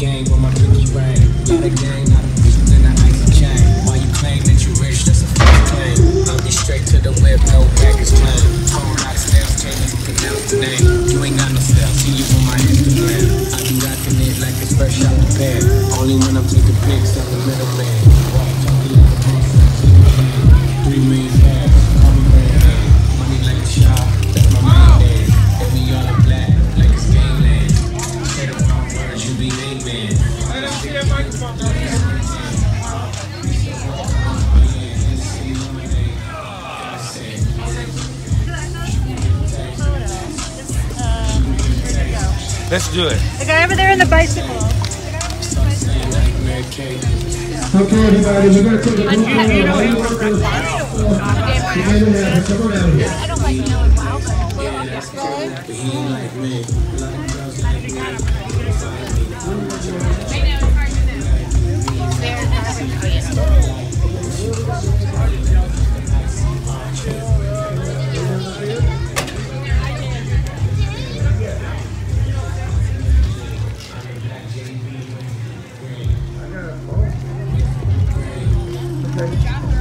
gang when my pinky ring. Got a gang, not a bitch, then I ice chain. Why you claim that you rich, that's a false claim. I'll be straight to the whip, no baggage claim. Whole lot of sales, change pronounce the name. You ain't got no style, see you on my Instagram. I be rocking it like it's fresh out the pan. Only when I'm taking pics, I'm the middleman. Let's do it. The guy over there in the bicycle. Mary Okay, everybody, we're gonna take a look at the Catherine.